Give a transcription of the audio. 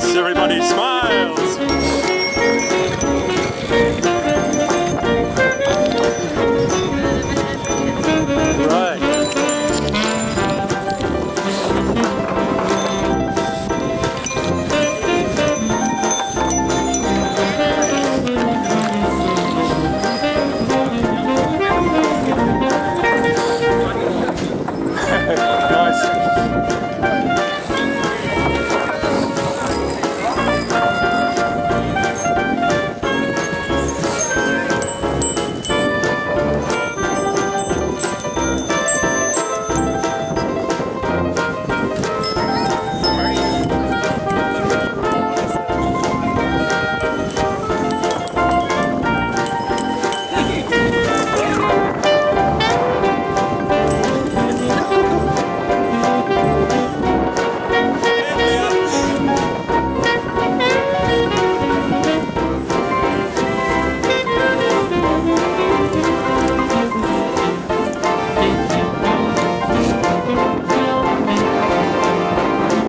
smiles. Everybody smiles. Right.